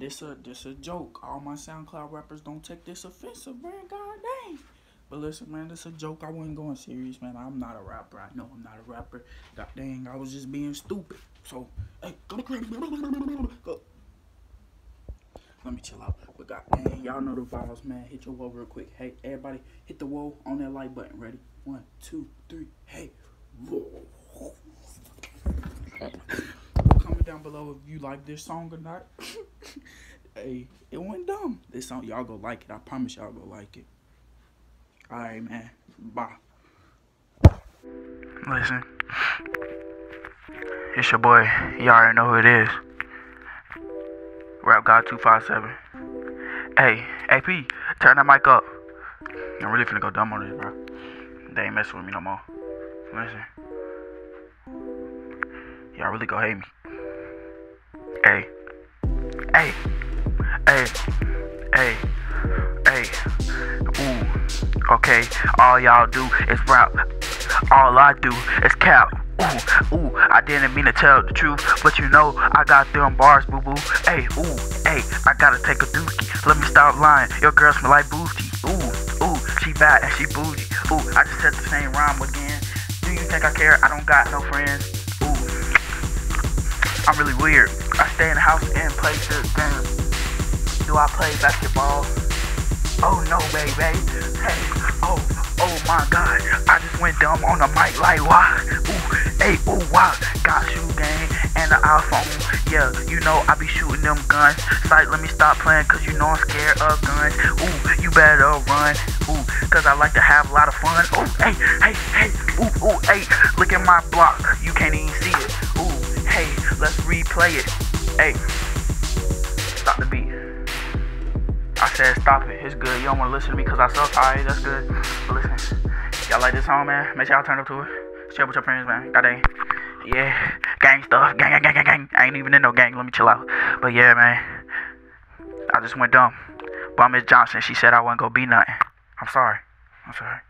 this a this a joke. All my SoundCloud rappers don't take this offensive, man. God dang. But listen, man, this a joke. I wasn't going serious, man. I'm not a rapper. I know I'm not a rapper. God dang, I was just being stupid. So, hey, go. Go. Let me chill out. But god dang, y'all know the vibes, man. Hit your wall real quick. Hey, everybody, hit the wall on that like button. Ready? One, two, three. Hey. Comment down below if you like this song or not. hey, it went dumb. This song, y'all go like it. I promise y'all go like it. Alright, man. Bye. Listen. It's your boy. Y'all already know who it is. Rap God 257. Hey, AP, turn that mic up. I'm really finna go dumb on this, bro. They ain't messing with me no more. Listen. Y'all really go hate me. Hey. Hey. Hey. Hey. Ooh. Okay. All y'all do is rap. All I do is cap. Ooh, ooh, I didn't mean to tell the truth, but you know I got them bars, boo boo. Hey, ooh, hey, I gotta take a dookie. Let me stop lying. Your girl smell like booty. Ooh, ooh, she bad and she bougie. Ooh, I just said the same rhyme again. Do you think I care? I don't got no friends. Ooh, I'm really weird. Stay in the house and play this game. Do I play basketball? Oh no, baby. Hey, oh, oh my God. I just went dumb on the mic like why? Ooh, hey, ooh, wow. Got shoe game and the iPhone. Yeah, you know I be shooting them guns. Sight, let me stop playing cause you know I'm scared of guns. Ooh, you better run. Ooh, cause I like to have a lot of fun. Ooh, hey, hey, hey. Ooh, ooh, hey. Look at my block. You can't even see it. Ooh, hey, let's replay it. Hey, stop the beat. I said stop it. It's good. You don't want to listen to me because I suck. Alright, that's good. But listen, y'all like this song, man? Make sure y'all turn up to it. Share with your friends, man. God dang. Yeah, gang stuff. Gang, gang, gang, gang, gang. I ain't even in no gang. Let me chill out. But yeah, man. I just went dumb. But Miss Johnson, she said I wasn't gonna be nothing. I'm sorry. I'm sorry.